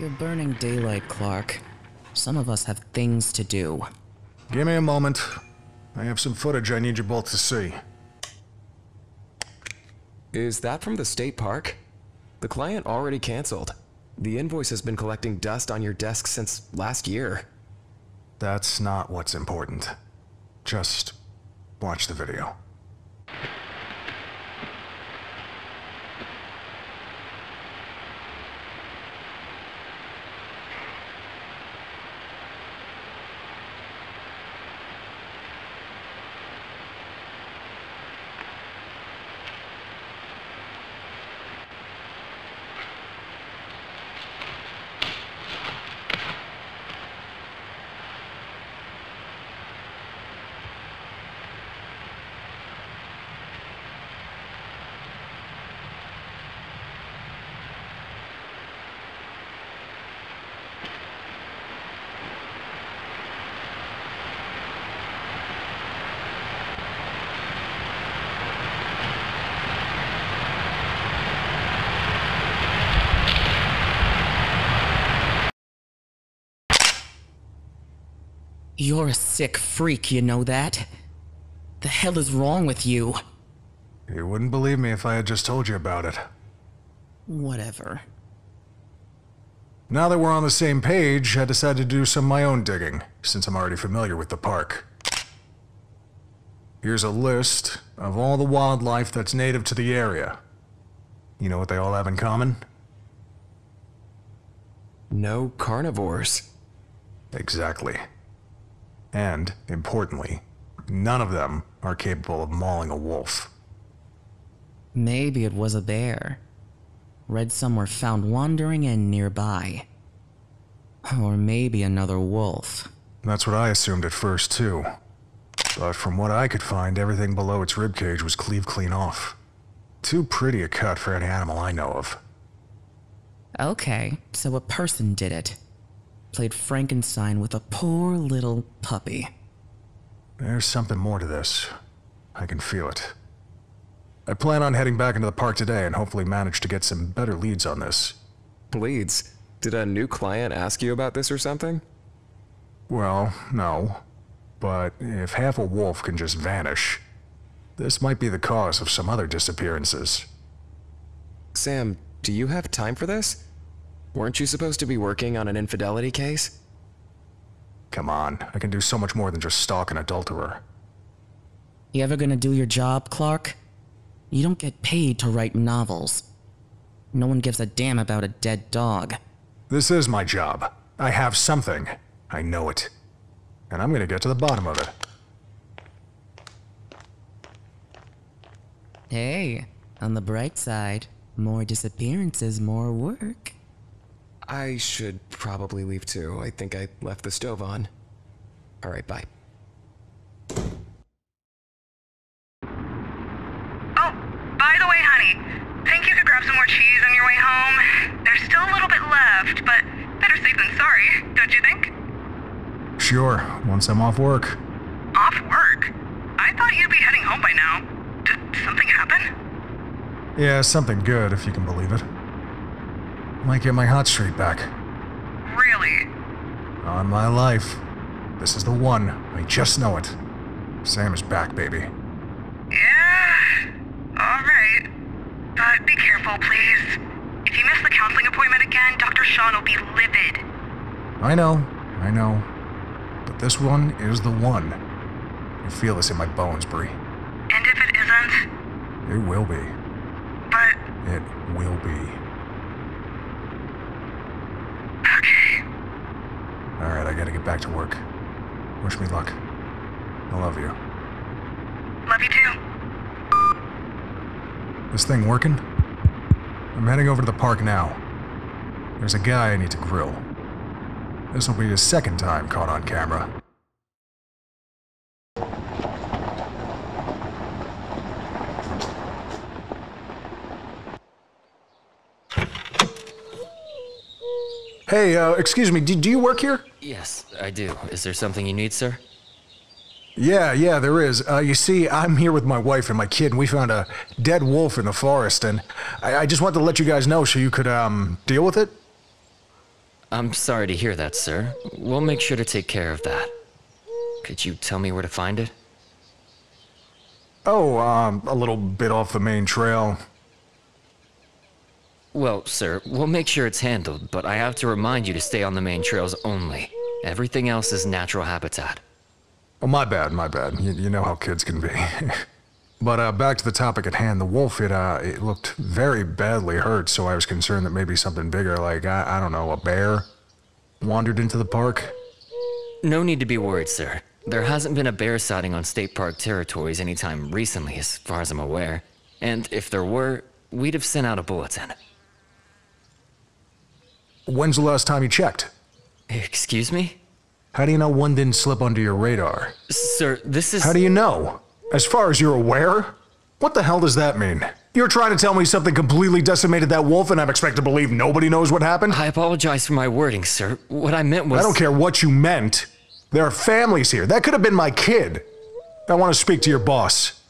You're burning daylight, Clarke. Some of us have things to do. Give me a moment. I have some footage I need you both to see. Is that from the state park? The client already canceled. The invoice has been collecting dust on your desk since last year. That's not what's important. Just watch the video. You're a sick freak, you know that? The hell is wrong with you? You wouldn't believe me if I had just told you about it. Whatever. Now that we're on the same page, I decided to do some of my own digging, since I'm already familiar with the park. Here's a list of all the wildlife that's native to the area. You know what they all have in common? No carnivores. Exactly. And, importantly, none of them are capable of mauling a wolf. Maybe it was a bear. Read somewhere found wandering in nearby. Or maybe another wolf. That's what I assumed at first, too. But from what I could find, everything below its ribcage was cleaved clean off. Too pretty a cut for any animal I know of. Okay, so a person did it. Played Frankenstein with a poor little puppy. There's something more to this. I can feel it. I plan on heading back into the park today and hopefully manage to get some better leads on this. Leads. Did a new client ask you about this or something? Well, no. But if half a wolf can just vanish, this might be the cause of some other disappearances. Sam, do you have time for this? Weren't you supposed to be working on an infidelity case? Come on, I can do so much more than just stalk an adulterer. You ever gonna do your job, Clarke? You don't get paid to write novels. No one gives a damn about a dead dog. This is my job. I have something. I know it. And I'm gonna get to the bottom of it. Hey, on the bright side, more disappearances, more work. I should probably leave too. I think I left the stove on. Alright, bye. Oh, by the way, honey, think you could grab some more cheese on your way home? There's still a little bit left, but better safe than sorry, don't you think? Sure, once I'm off work. Off work? I thought you'd be heading home by now. Did something happen? Yeah, something good, if you can believe it. Might get my hot streak back. Really? On my life. This is the one. I just know it. Sam is back, baby. Yeah, alright. But be careful, please. If you miss the counseling appointment again, Dr. Sean will be livid. I know, I know. But this one is the one. I feel this in my bones, Bree. And if it isn't, It will be. but It will be. okay. Alright, I gotta get back to work. Wish me luck. I love you. Love you too. This thing working? I'm heading over to the park now. There's a guy I need to grill. This will be his second time caught on camera. Hey, uh, excuse me, do, do you work here? Yes, I do. Is there something you need, sir? Yeah, yeah, there is. Uh, you see, I'm here with my wife and my kid, and we found a dead wolf in the forest, and I, I just wanted to let you guys know so you could, um, deal with it. I'm sorry to hear that, sir. We'll make sure to take care of that. Could you tell me where to find it? Oh, um, a little bit off the main trail. Well, sir, we'll make sure it's handled, but I have to remind you to stay on the main trails only. Everything else is natural habitat. Oh, my bad, my bad. You, you know how kids can be. but uh, back to the topic at hand. The wolf, it, uh, it looked very badly hurt, so I was concerned that maybe something bigger, like, I, I don't know, a bear, wandered into the park. No need to be worried, sir. There hasn't been a bear sighting on state park territories anytime recently, as far as I'm aware. And if there were, we'd have sent out a bulletin. When's the last time you checked? Excuse me? How do you know one didn't slip under your radar? Sir, this is. How do you know? As far as you're aware? What the hell does that mean? You're trying to tell me something completely decimated that wolf and I'm expected to believe nobody knows what happened? I apologize for my wording, sir. What I meant was. I don't care what you meant. There are families here. That could have been my kid. I want to speak to your boss.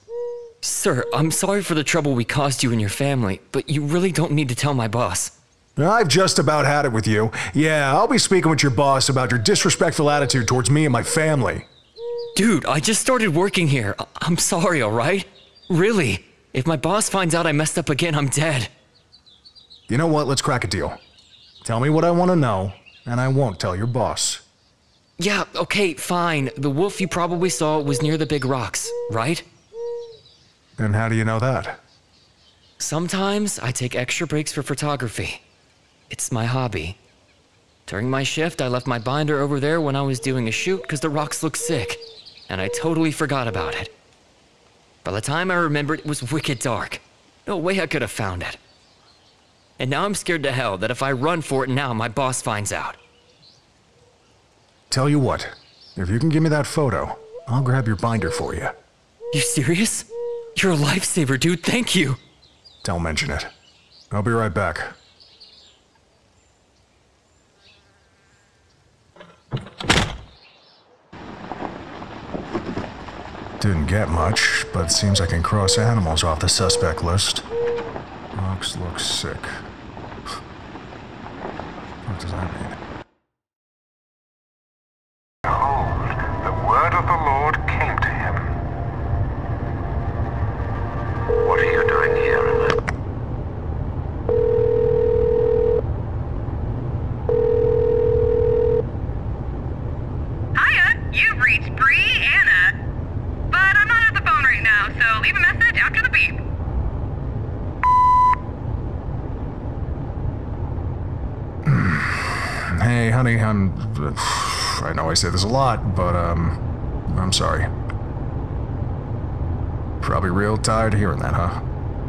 Sir, I'm sorry for the trouble we caused you and your family, but you really don't need to tell my boss. I've just about had it with you. Yeah, I'll be speaking with your boss about your disrespectful attitude towards me and my family. Dude, I just started working here. I- I'm sorry, alright? Really. If my boss finds out I messed up again, I'm dead. You know what? Let's crack a deal. Tell me what I want to know, and I won't tell your boss. Yeah, okay, fine. The wolf you probably saw was near the big rocks, right? And how do you know that? Sometimes I take extra breaks for photography. It's my hobby. During my shift, I left my binder over there when I was doing a shoot because the rocks looked sick, and I totally forgot about it. By the time I remembered, it was wicked dark. No way I could have found it. And now I'm scared to hell that if I run for it now, my boss finds out. Tell you what, if you can give me that photo, I'll grab your binder for you. You serious? You're a lifesaver, dude. Thank you. Don't mention it. I'll be right back. Didn't get much, but seems I can cross animals off the suspect list. Rocks looks sick. What does that mean? Behold, the word of the Lord came to him. What are you doing here in the... Hiya, you've reached Brianna. But I'm not at the phone right now, so leave a message after the beep. Hey, honey, I'm. I know I say this a lot, but, um. I'm sorry. Probably real tired of hearing that, huh?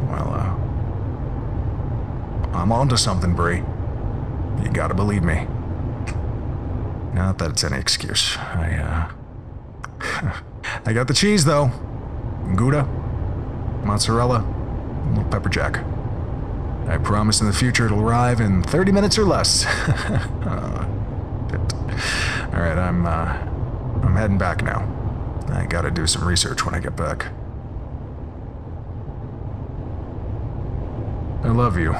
Well, uh. I'm onto something, Bree. You gotta believe me. Not that it's any excuse. I, uh. I got the cheese, though. Gouda, mozzarella, little pepper jack. I promise in the future it'll arrive in 30 minutes or less. shit. All right, I'm uh, I'm heading back now. I gotta do some research when I get back. I love you.